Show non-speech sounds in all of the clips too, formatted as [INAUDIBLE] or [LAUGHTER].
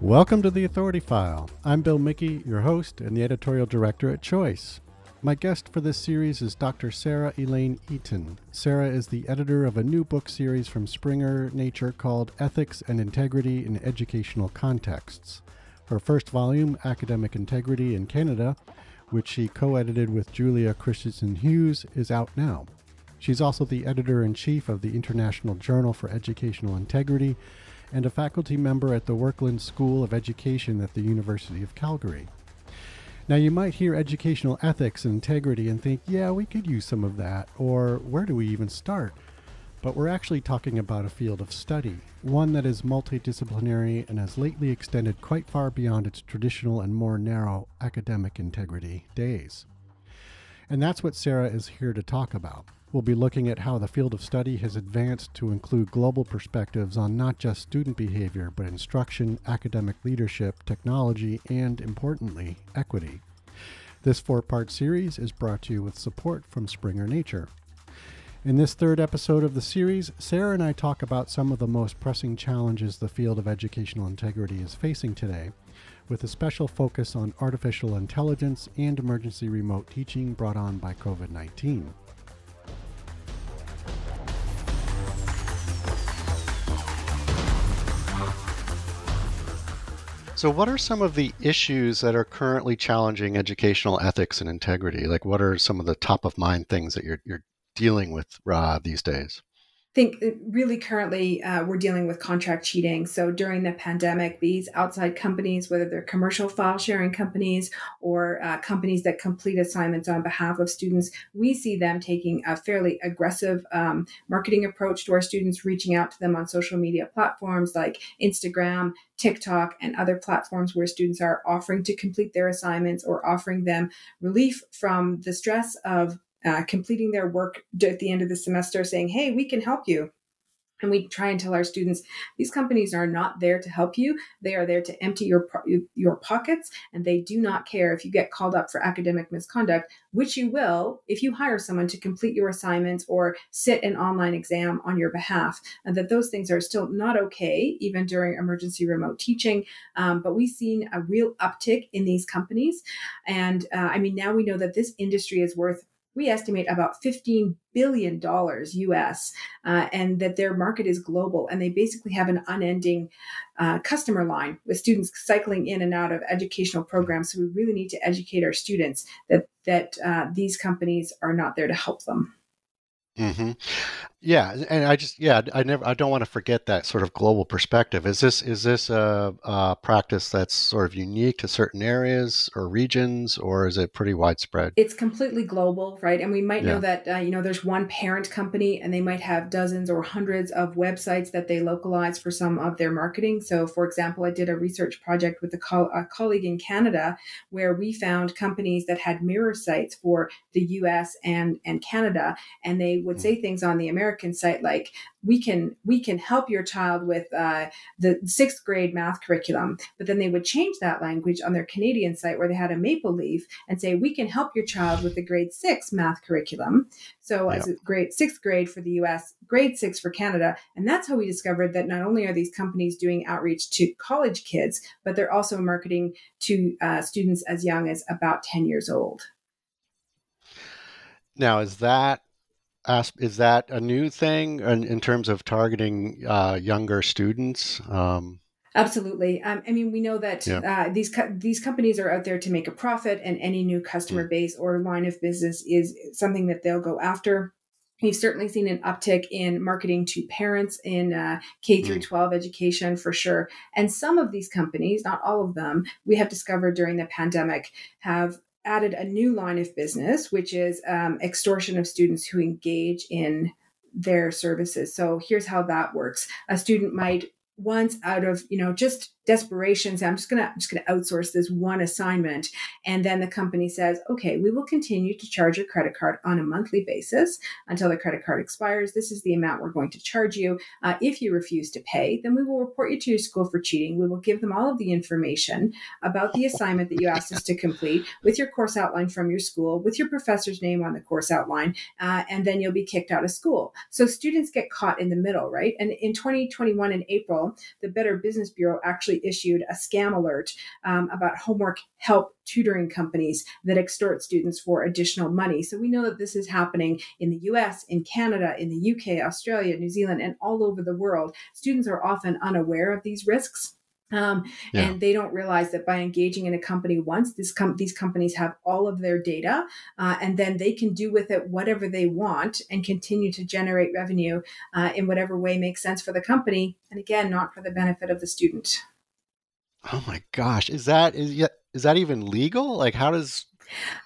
Welcome to the Authority File. I'm Bill Mickey, your host and the editorial director at Choice. My guest for this series is Dr. Sarah Elaine Eaton. Sarah is the editor of a new book series from Springer Nature called Ethics and Integrity in Educational Contexts. Her first volume, Academic Integrity in Canada, which she co edited with Julia Christensen Hughes, is out now. She's also the editor in chief of the International Journal for Educational Integrity and a faculty member at the Werklund School of Education at the University of Calgary. Now, you might hear educational ethics and integrity and think, yeah, we could use some of that, or where do we even start? But we're actually talking about a field of study, one that is multidisciplinary and has lately extended quite far beyond its traditional and more narrow academic integrity days. And that's what Sarah is here to talk about. We'll be looking at how the field of study has advanced to include global perspectives on not just student behavior, but instruction, academic leadership, technology, and importantly, equity. This four part series is brought to you with support from Springer Nature. In this third episode of the series, Sarah and I talk about some of the most pressing challenges the field of educational integrity is facing today, with a special focus on artificial intelligence and emergency remote teaching brought on by COVID 19. So, what are some of the issues that are currently challenging educational ethics and integrity? Like, what are some of the top of mind things that you're, you're dealing with uh, these days? Think really currently uh, we're dealing with contract cheating. So during the pandemic, these outside companies, whether they're commercial file sharing companies or uh, companies that complete assignments on behalf of students, we see them taking a fairly aggressive um, marketing approach to our students, reaching out to them on social media platforms like Instagram, TikTok, and other platforms where students are offering to complete their assignments or offering them relief from the stress of uh, completing their work at the end of the semester saying, hey, we can help you. And we try and tell our students these companies are not there to help you. They are there to empty your your pockets, and they do not care if you get called up for academic misconduct, which you will if you hire someone to complete your assignments or sit an online exam on your behalf. And that those things are still not okay, even during emergency remote teaching. Um, but we've seen a real uptick in these companies, and uh, I mean now we know that this industry is worth we estimate about $15 billion US, uh, and that their market is global. And they basically have an unending uh, customer line with students cycling in and out of educational programs. So we really need to educate our students that, that uh, these companies are not there to help them. Mm-hmm. Yeah, and I just yeah, I never I don't want to forget that sort of global perspective. Is this is this a, a, practice that's sort of unique to certain areas or regions, or is it pretty widespread? It's completely global, right? And we might yeah. know that uh, you know there's one parent company, and they might have dozens or hundreds of websites that they localize for some of their marketing. So, for example, I did a research project with a, co- a colleague in Canada where we found companies that had mirror sites for the U.S. and and Canada, and they would mm. say things on the American American site like we can we can help your child with uh, the sixth grade math curriculum. But then they would change that language on their canadian site where they had a maple leaf and say we can help your child with the grade six math curriculum. So as a grade sixth grade for the us grade six for canada. And that's how we discovered that not only are these companies doing outreach to college kids but they're also marketing to uh, students as young as about 10 years old. Now is that is that a new thing in, in terms of targeting uh, younger students? Um, Absolutely. Um, I mean, we know that yeah. uh, these co- these companies are out there to make a profit, and any new customer mm. base or line of business is something that they'll go after. We've certainly seen an uptick in marketing to parents in uh, K through mm. 12 education for sure. And some of these companies, not all of them, we have discovered during the pandemic, have added a new line of business, which is um, extortion of students who engage in their services. So here's how that works. A student might once out of, you know, just desperation say i'm just going to I'm just to outsource this one assignment and then the company says okay we will continue to charge your credit card on a monthly basis until the credit card expires. This is the amount we're going to charge you. Uh, if you refuse to pay then we will report you to your school for cheating. We will give them all of the information about the assignment that you asked us to complete with your course outline from your school with your professor's name on the course outline uh, and then you'll be kicked out of school. So students get caught in the middle right? And in 2021 in april the better business bureau actually actually issued a scam alert um, about homework help tutoring companies that extort students for additional money. So we know that this is happening in the US, in Canada, in the UK, Australia, New Zealand, and all over the world. Students are often unaware of these risks. Um, yeah. And they don't realize that by engaging in a company once, this com- these companies have all of their data, uh, and then they can do with it whatever they want and continue to generate revenue uh, in whatever way makes sense for the company. And again, not for the benefit of the student. Oh my gosh, is that is is that even legal? Like, how does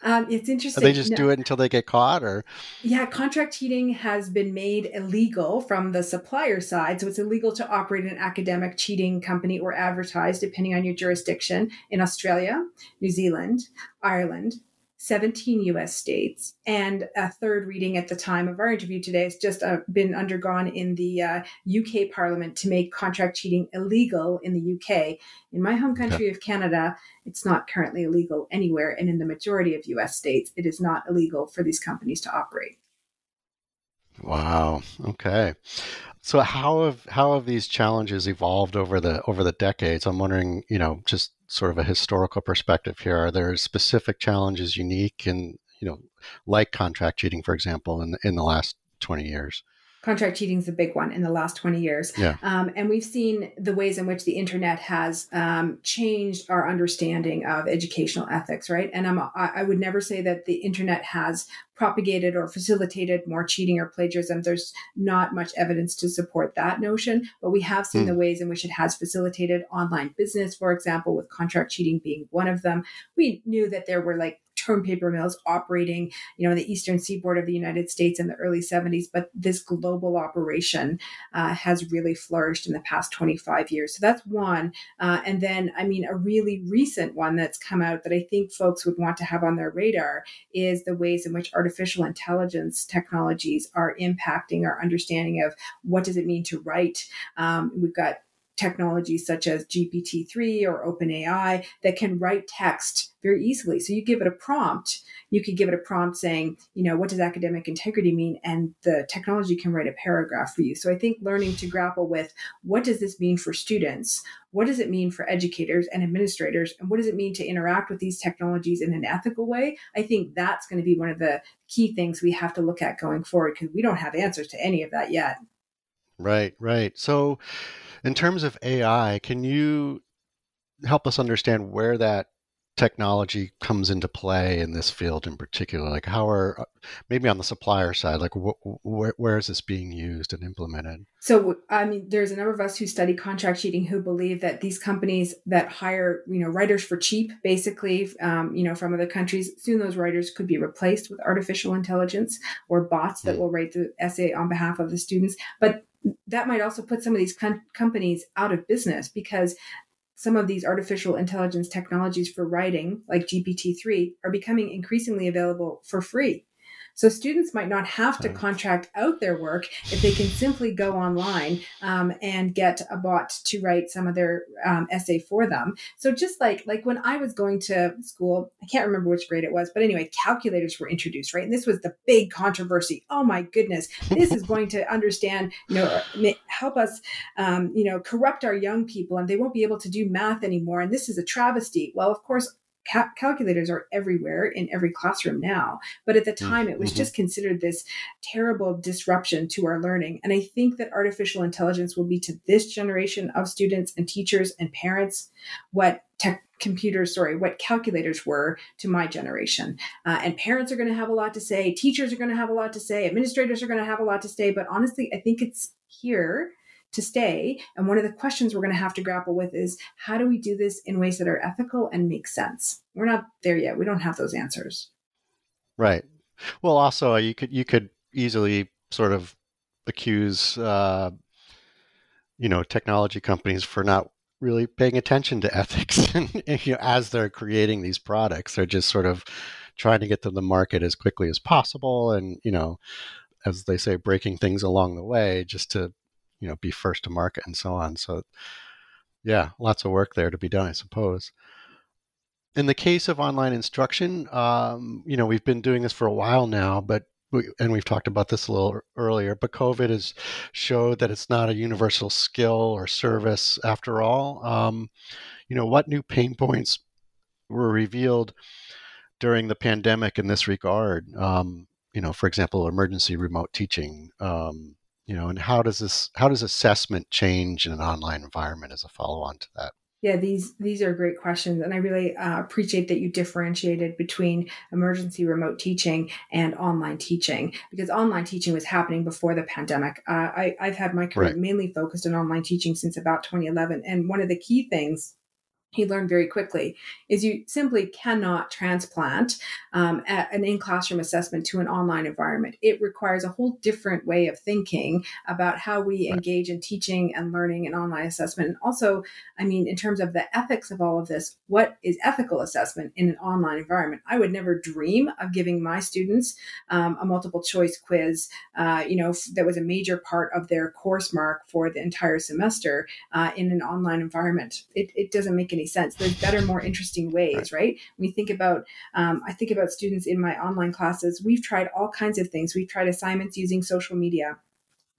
um, it's interesting. they just no. do it until they get caught, or yeah, contract cheating has been made illegal from the supplier side, so it's illegal to operate an academic cheating company or advertise, depending on your jurisdiction, in Australia, New Zealand, Ireland, 17 US states. And a third reading at the time of our interview today has just uh, been undergone in the uh, UK Parliament to make contract cheating illegal in the UK. In my home country of Canada, it's not currently illegal anywhere. And in the majority of US states, it is not illegal for these companies to operate. Wow. Okay. So how have how have these challenges evolved over the over the decades? I'm wondering, you know, just sort of a historical perspective here. Are there specific challenges unique in, you know, like contract cheating, for example, in in the last 20 years? Contract cheating is a big one in the last 20 years. Yeah. Um, and we've seen the ways in which the internet has um, changed our understanding of educational ethics, right? And I'm, I would never say that the internet has propagated or facilitated more cheating or plagiarism. There's not much evidence to support that notion, but we have seen mm. the ways in which it has facilitated online business, for example, with contract cheating being one of them. We knew that there were like term paper mills operating, you know, in the eastern seaboard of the United States in the early 70s. But this global operation uh, has really flourished in the past 25 years. So that's one. Uh, and then, I mean, a really recent one that's come out that I think folks would want to have on their radar is the ways in which artificial intelligence technologies are impacting our understanding of what does it mean to write. Um, we've got technologies such as GPT-3 or OpenAI that can write text very easily. So you give it a prompt, you could give it a prompt saying, you know, what does academic integrity mean? And the technology can write a paragraph for you. So I think learning to grapple with what does this mean for students? What does it mean for educators and administrators? And what does it mean to interact with these technologies in an ethical way? I think that's going to be one of the key things we have to look at going forward because we don't have answers to any of that yet. Right, right. So in terms of AI, can you help us understand where that technology comes into play in this field in particular? Like, how are uh, maybe on the supplier side, like wh- wh- where is this being used and implemented? So, I mean, there's a number of us who study contract cheating who believe that these companies that hire, you know, writers for cheap, basically, um, you know, from other countries, soon those writers could be replaced with artificial intelligence or bots that mm. will write the essay on behalf of the students. But that might also put some of these com- companies out of business because some of these artificial intelligence technologies for writing, like GPT-3, are becoming increasingly available for free. So students might not have to contract out their work if they can simply go online um, and get a bot to write some of their um, essay for them. So just like like when I was going to school, I can't remember which grade it was, but anyway, calculators were introduced, right? And this was the big controversy. Oh my goodness, this is going to understand, you know, help us, um, you know, corrupt our young people, and they won't be able to do math anymore. And this is a travesty. Well, of course, Ca- calculators are everywhere in every classroom now. But at the mm, time, it was mm-hmm. just considered this terrible disruption to our learning. And I think that artificial intelligence will be to this generation of students and teachers and parents what tech computers, sorry, what calculators were to my generation. Uh, and parents are going to have a lot to say, teachers are going to have a lot to say, administrators are going to have a lot to say. But honestly, I think it's here to stay. And one of the questions we're going to have to grapple with is how do we do this in ways that are ethical and make sense? We're not there yet. We don't have those answers. Right. Well, also you could you could easily sort of accuse uh, you know technology companies for not really paying attention to [LAUGHS] ethics and, you know, as they're creating these products they're just sort of trying to get them to the market as quickly as possible and you know as they say breaking things along the way just to you know be first to market and so on. So yeah, lots of work there to be done, I suppose. In the case of online instruction, um, you know we've been doing this for a while now, but and we've talked about this a little earlier, but COVID has showed that it's not a universal skill or service after all. Um, you know, what new pain points were revealed during the pandemic in this regard? Um, you know, for example, emergency remote teaching. Um, you know, and how does this how does assessment change in an online environment as a follow on to that? Yeah, these these are great questions, and I really uh, appreciate that you differentiated between emergency remote teaching and online teaching because online teaching was happening before the pandemic. Uh, I, I've had my career right. mainly focused on online teaching since about 2011, and one of the key things he learned very quickly is you simply cannot transplant um, an in-classroom assessment to an online environment. It requires a whole different way of thinking about how we engage in teaching and learning and online assessment. And also i mean in terms of the ethics of all of this what is ethical assessment in an online environment? I would never dream of giving my students um, a multiple choice quiz uh, you know that was a major part of their course mark for the entire semester uh, in an online environment. It, it doesn't make any any sense. There's better, more interesting ways, right? right? When you think about, um, I think about students in my online classes, we've tried all kinds of things. We've tried assignments using social media.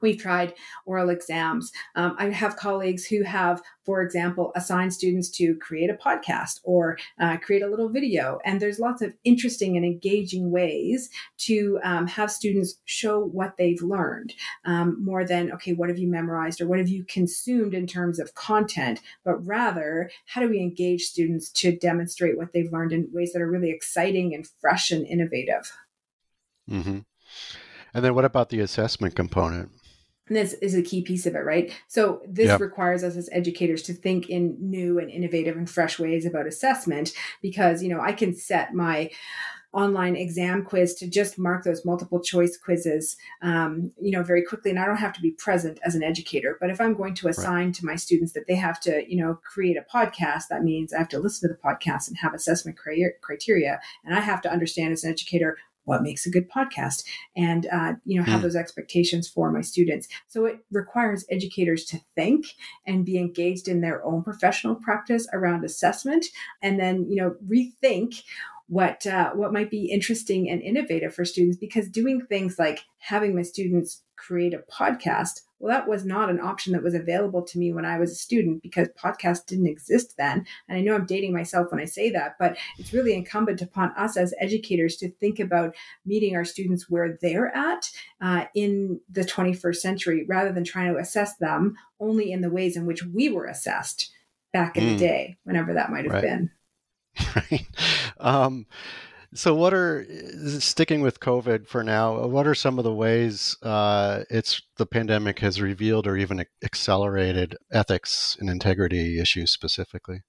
We've tried oral exams. Um, I have colleagues who have, for example, assigned students to create a podcast or uh, create a little video. And there's lots of interesting and engaging ways to um, have students show what they've learned um, more than, okay, what have you memorized or what have you consumed in terms of content, but rather, how do we engage students to demonstrate what they've learned in ways that are really exciting and fresh and innovative? Mm-hmm. And then what about the assessment component? And this is a key piece of it, right? So this yep. requires us as educators to think in new and innovative and fresh ways about assessment because, you know, I can set my online exam quiz to just mark those multiple choice quizzes um, you know very quickly and i don't have to be present as an educator but if i'm going to assign right. to my students that they have to you know create a podcast that means i have to listen to the podcast and have assessment criteria and i have to understand as an educator what makes a good podcast and uh, you know have mm. those expectations for my students so it requires educators to think and be engaged in their own professional practice around assessment and then you know rethink what uh, what might be interesting and innovative for students because doing things like having my students create a podcast well that was not an option that was available to me when i was a student because podcasts didn't exist then and i know i'm dating myself when i say that but it's really incumbent upon us as educators to think about meeting our students where they're at uh, in the 21st century rather than trying to assess them only in the ways in which we were assessed back in mm. the day whenever that might have right. been [LAUGHS] right um, so, what are sticking with COVID for now? What are some of the ways uh, it's the pandemic has revealed or even accelerated ethics and integrity issues specifically?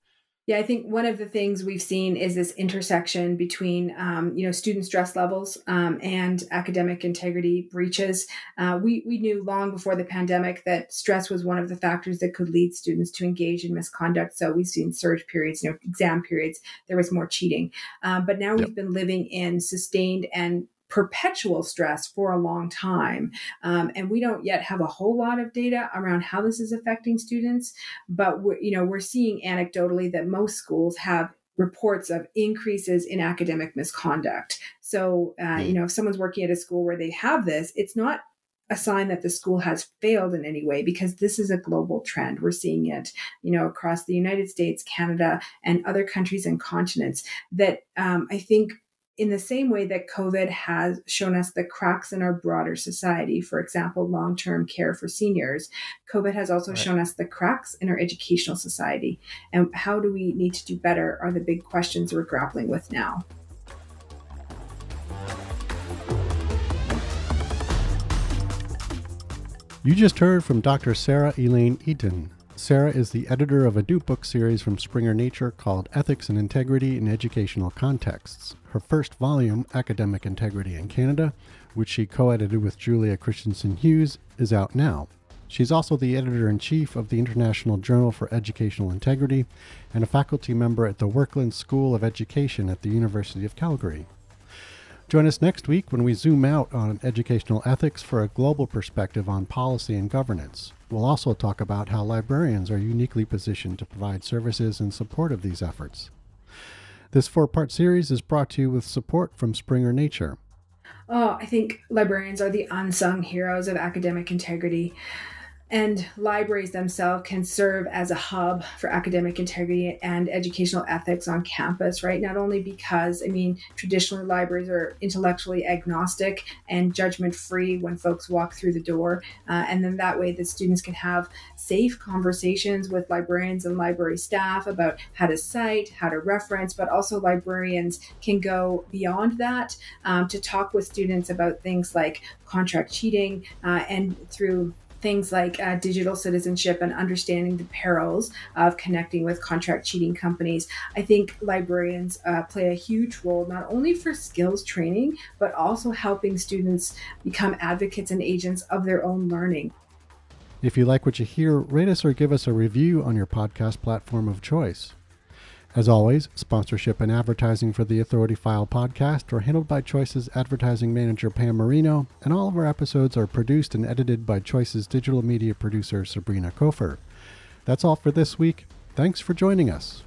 Yeah, I think one of the things we've seen is this intersection between, um, you know, student stress levels um, and academic integrity breaches. Uh, we we knew long before the pandemic that stress was one of the factors that could lead students to engage in misconduct. So we've seen surge periods, you know, exam periods. There was more cheating, um, but now yep. we've been living in sustained and perpetual stress for a long time. Um, and we don't yet have a whole lot of data around how this is affecting students, but we're, you know, we're seeing anecdotally that most schools have reports of increases in academic misconduct. So, uh, you hmm. know, if someone's working at a school where they have this, it's not a sign that the school has failed in any way because this is a global trend. We're seeing it, you know, across the United States, Canada, and other countries and continents that um, I think in the same way that COVID has shown us the cracks in our broader society, for example, long term care for seniors, COVID has also right. shown us the cracks in our educational society. And how do we need to do better are the big questions we're grappling with now. You just heard from Dr. Sarah Elaine Eaton, Sarah is the editor of a new book series from Springer Nature called Ethics and Integrity in Educational Contexts. Her first volume, Academic Integrity in Canada, which she co edited with Julia Christensen Hughes, is out now. She's also the editor in chief of the International Journal for Educational Integrity and a faculty member at the Werklund School of Education at the University of Calgary. Join us next week when we zoom out on educational ethics for a global perspective on policy and governance. We'll also talk about how librarians are uniquely positioned to provide services in support of these efforts. This four part series is brought to you with support from Springer Nature. Oh, I think librarians are the unsung heroes of academic integrity. And libraries themselves can serve as a hub for academic integrity and educational ethics on campus, right? Not only because, I mean, traditionally libraries are intellectually agnostic and judgment free when folks walk through the door. Uh, and then that way the students can have safe conversations with librarians and library staff about how to cite, how to reference, but also librarians can go beyond that um, to talk with students about things like contract cheating uh, and through things like uh, digital citizenship and understanding the perils of connecting with contract cheating companies. I think librarians uh, play a huge role not only for skills training, but also helping students become advocates and agents of their own learning. If you like what you hear, rate us or give us a review on your podcast platform of choice. As always, sponsorship and advertising for the Authority File podcast are handled by Choice's advertising manager Pam Marino, and all of our episodes are produced and edited by Choice's digital media producer Sabrina Kofer. That's all for this week. Thanks for joining us.